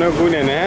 နှုတ်ကူးနေနဲ့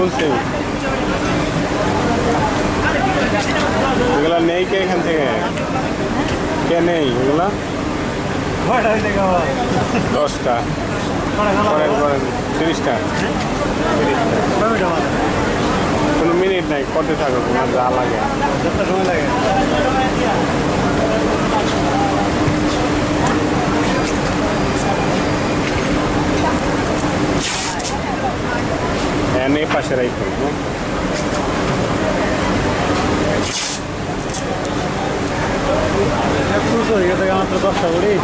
না এগুলো নেই কে এখান থেকে? কে নেই এগুলো? দশটা। তিরিশটা। কোনো মিনিট নাই করতে থাকো তোমার যা লাগে। হ্যাঁ ಎಣ್ಣೆ ಪಾಶರ್ ಆಯಿತು ಮಾತ್ರ ದೋಷ ಬಿಡಿ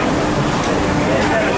Thank you. Yeah.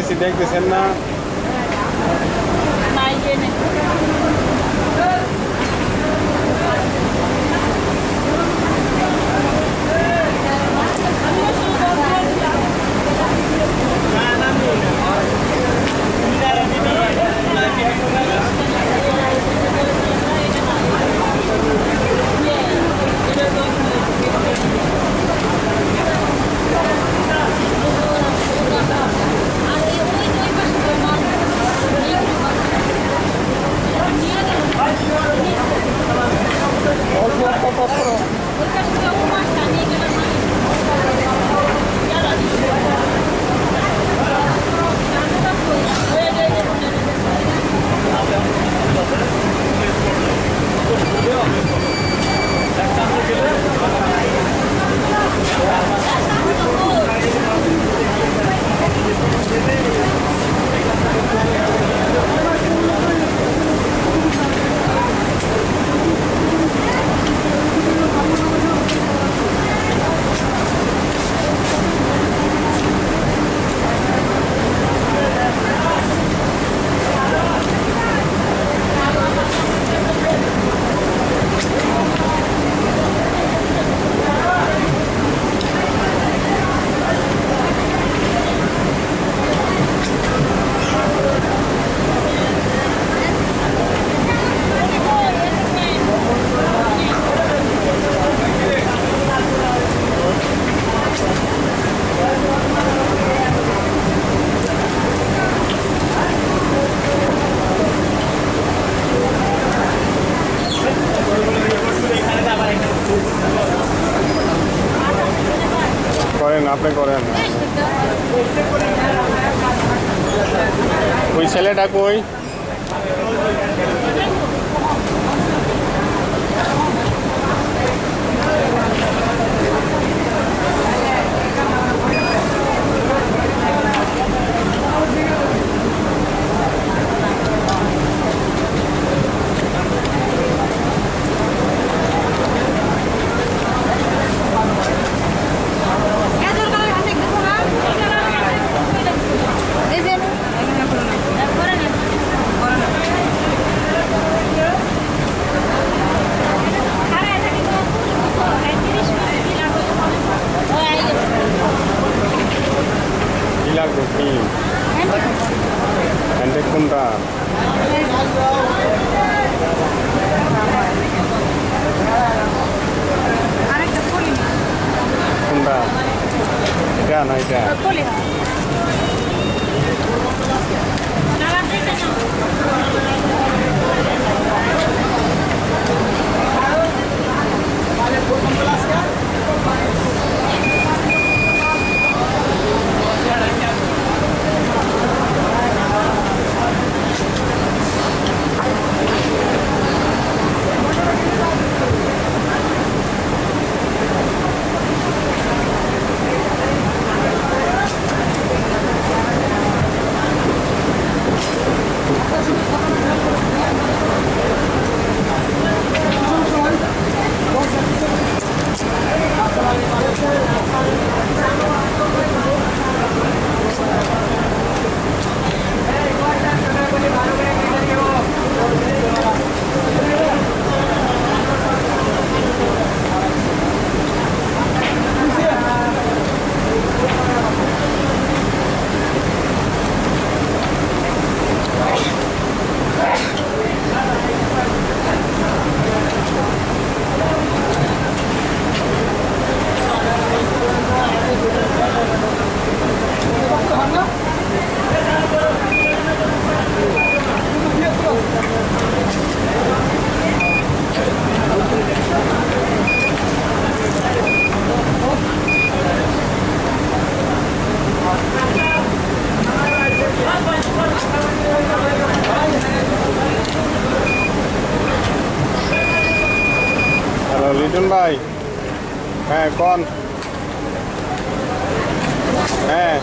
देखते देखते सेना boy? হ্যাঁ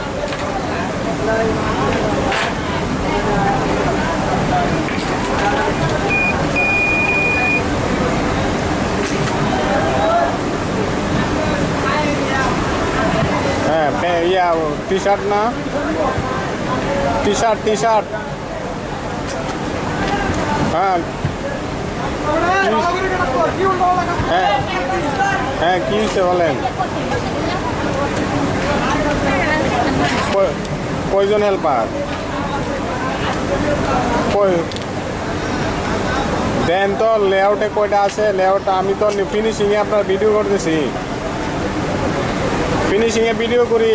হ্যাঁ পে- ইয়া টি শার্ট না টি শার্ট টি শার্ট হ্যাঁ হ্যাঁ হ্যাঁ কী হয়েছে বলেন কয়- কয়জন হেল্পার দেন তো লেআউটে কয়টা আছে? লেআউট আমি তো ফিনিশিংয়ে আপনার ভিডিও করতেছি। ফিনিশিংয়ে ভিডিও করি।